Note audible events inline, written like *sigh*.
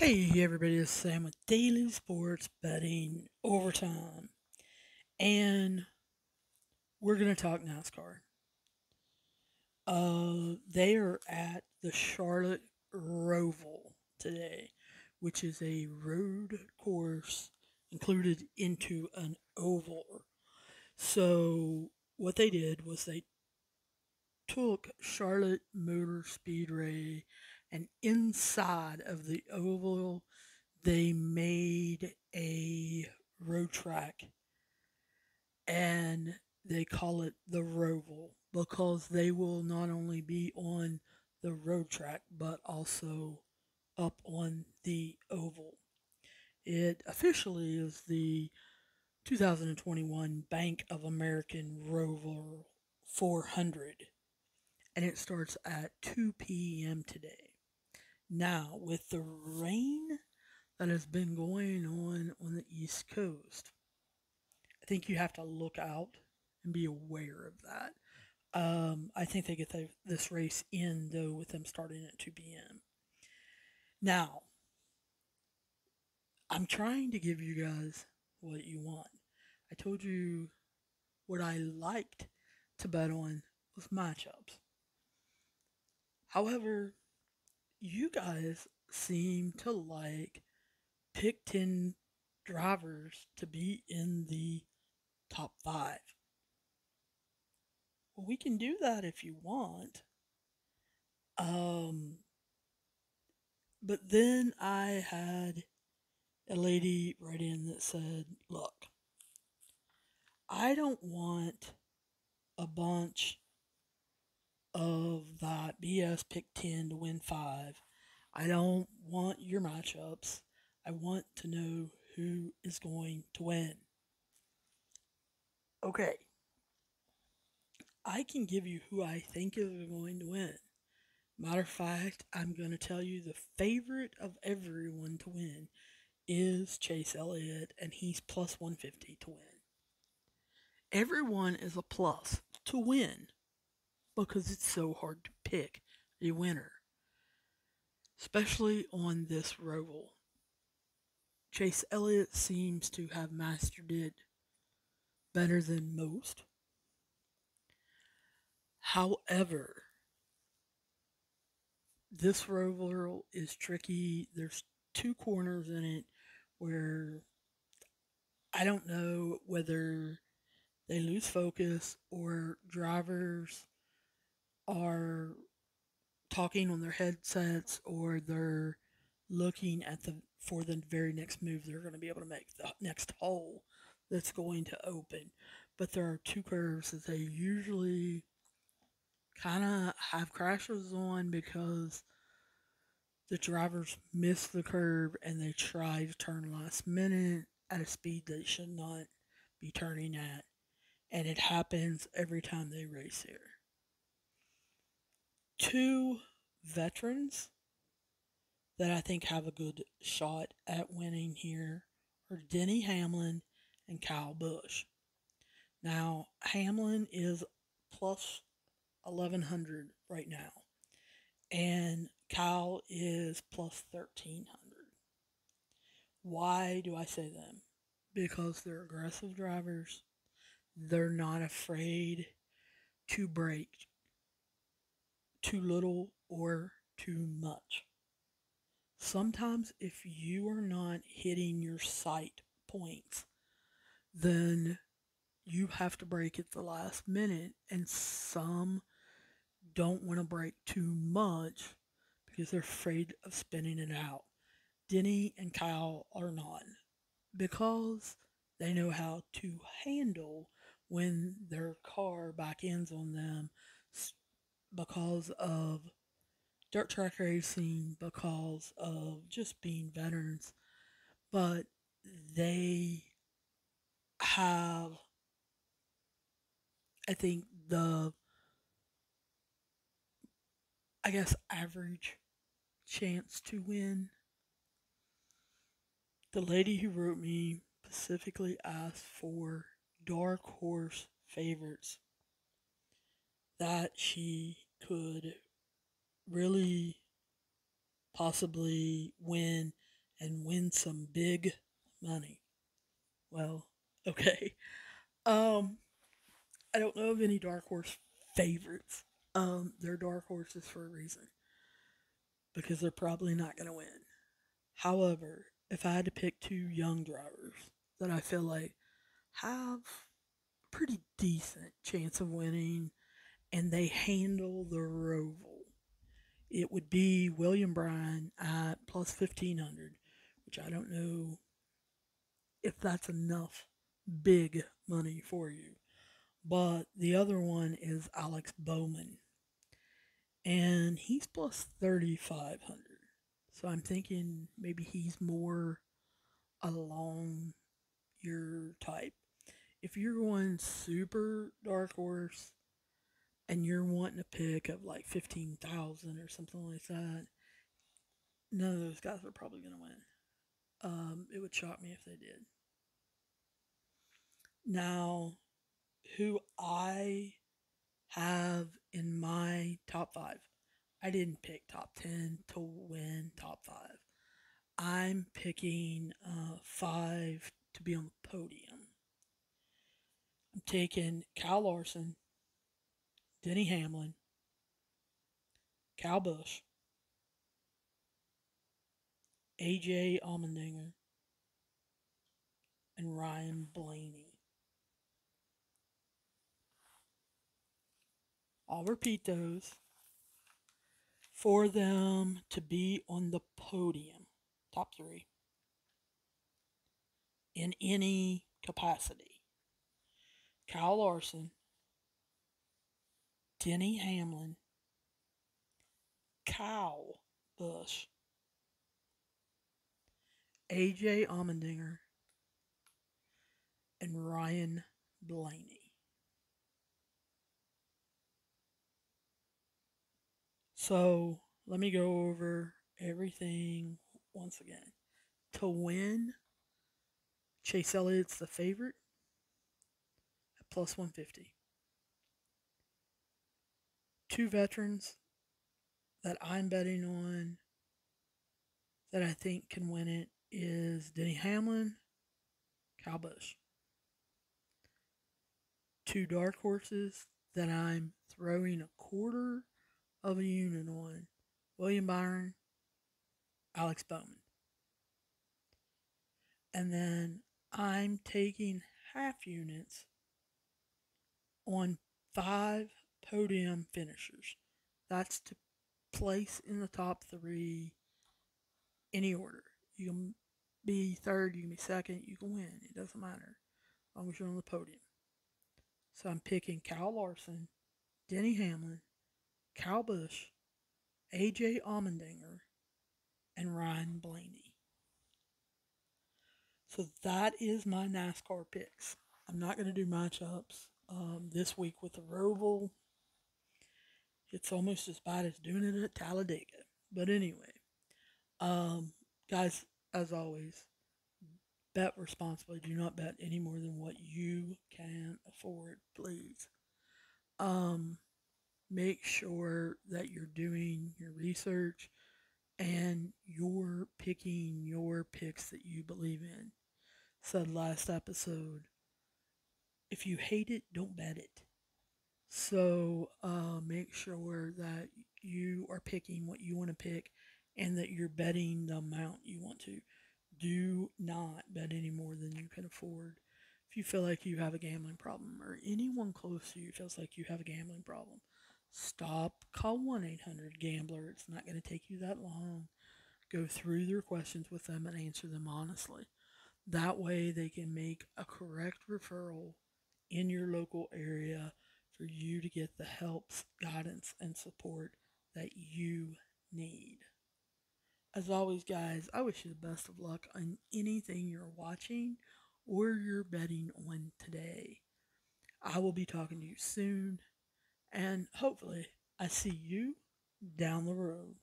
Hey everybody, it's Sam with Daily Sports Betting Overtime. And we're going to talk NASCAR. Uh, they are at the Charlotte Roval today, which is a road course included into an oval. So what they did was they took Charlotte Motor Speedway and inside of the oval they made a road track and they call it the roval because they will not only be on the road track but also up on the oval. It officially is the 2021 bank of american roval 400 and it starts at 2 p.m today now, with the rain that has been going on on the East Coast, I think you have to look out and be aware of that. Um, I think they get the, this race in, though, with them starting at 2 p.m. Now, I'm trying to give you guys what you want. I told you what I liked to bet on was matchups. However, you guys seem to like pick 10 drivers to be in the top five. Well, we can do that if you want. Um, but then I had a lady write in that said, Look, I don't want a bunch of that BS pick 10 to win 5. I don't want your matchups. I want to know who is going to win. Okay. I can give you who I think is going to win. Matter of fact, I'm going to tell you the favorite of everyone to win is Chase Elliott, and he's plus 150 to win. Everyone is a plus to win because it's so hard to pick a winner, especially on this roval. Chase Elliott seems to have mastered it better than most. However, this roval is tricky. There's two corners in it where I don't know whether they lose focus or drivers are talking on their headsets or they're looking at the for the very next move they're going to be able to make the next hole that's going to open. But there are two curves that they usually kind of have crashes on because the drivers miss the curve and they try to turn last minute at a speed they should not be turning at. And it happens every time they race here two veterans that I think have a good shot at winning here are Denny Hamlin and Kyle Busch. Now, Hamlin is plus 1100 right now, and Kyle is plus 1300. Why do I say them? Because they're aggressive drivers. They're not afraid to brake too little or too much. Sometimes, if you are not hitting your sight points, then you have to brake at the last minute, and some don't want to brake too much because they're afraid of spinning it out. Denny and Kyle are not because they know how to handle when their car back ends on them because of dirt track racing, because of just being veterans, but they have, I think, the, I guess, average chance to win. The lady who wrote me specifically asked for dark horse favorites that she could really possibly win and win some big money. Well, *laughs* okay. Um, I don't know of any dark horse favorites. Um, they're dark horses for a reason because they're probably not going to win. However, if I had to pick two young drivers that I feel like have a pretty decent chance of winning and they handle the Roval, it would be William Byron at plus 1500, which I don't know if that's enough big money for you. But the other one is Alex Bowman. And he's plus 3,500. So I'm thinking maybe he's more along your type. If you're going super dark horse and you're wanting a pick of like 15,000 or something like that, none of those guys are probably going to win. Um, it would shock me if they did. Now, who I have in my top five, I didn't pick top 10 to win top five. I'm picking uh, five to be on the podium. I'm taking Kyle Larson, Denny Hamlin, Kyle Busch, AJ Allmendinger, and Ryan Blaney. I'll repeat those for them to be on the podium, top three, in any capacity. Kyle Larson, Denny Hamlin, Kyle Busch, AJ Allmendinger, and Ryan Blaney. So let me go over everything once again. To win, Chase Elliott's the favorite at plus 150. Two veterans that I'm betting on that I think can win it is Denny Hamlin, Kyle Busch. Two dark horses that I'm throwing a quarter of a unit on William Byron, Alex Bowman. And then I'm taking half units on five podium finishers. That's to place in the top three any order. You can be third, you can be second, you can win. It doesn't matter as long as you're on the podium. So I'm picking Kyle Larson, Denny Hamlin, Kyle Busch, AJ Allmendinger, and Ryan Blaney. So that is my NASCAR picks. I'm not going to do matchups um, this week with the Roval. It's almost as bad as doing it at Talladega. But anyway, um, guys, as always, bet responsibly. Do not bet any more than what you can afford, please. Um, make sure that you're doing your research and you're picking your picks that you believe in. Said last episode, if you hate it, don't bet it. So uh, make sure that you are picking what you want to pick and that you're betting the amount you want to. Do not bet any more than you can afford. If you feel like you have a gambling problem or anyone close to you feels like you have a gambling problem, Stop. Call 1 800 Gambler. It's not going to take you that long. Go through their questions with them and answer them honestly. That way, they can make a correct referral in your local area for you to get the help, guidance, and support that you need. As always, guys, I wish you the best of luck on anything you're watching or you're betting on today. I will be talking to you soon. And hopefully, I see you down the road.